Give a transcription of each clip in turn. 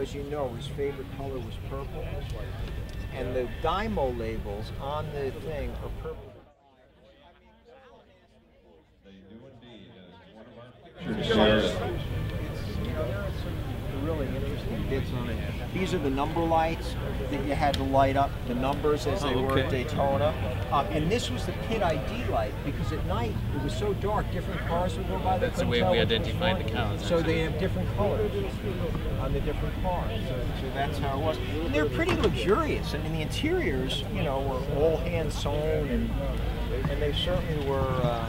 As you know, his favorite color was purple. And the Dymo labels on the thing are purple. They do indeed, These are the number lights that you had to light up the numbers as they Oh, were at. Daytona. Um, and this was the pit ID light because at night it was so dark, different cars would go by. That's the way we identified the cars, So they have different colors on the different cars. So, so that's how it was. And they're pretty luxurious. I mean, the interiors, you know, were all hand sewn and and they certainly were. Uh,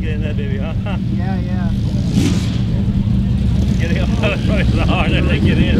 getting that baby, huh? yeah, yeah. getting up probably the harder they get in.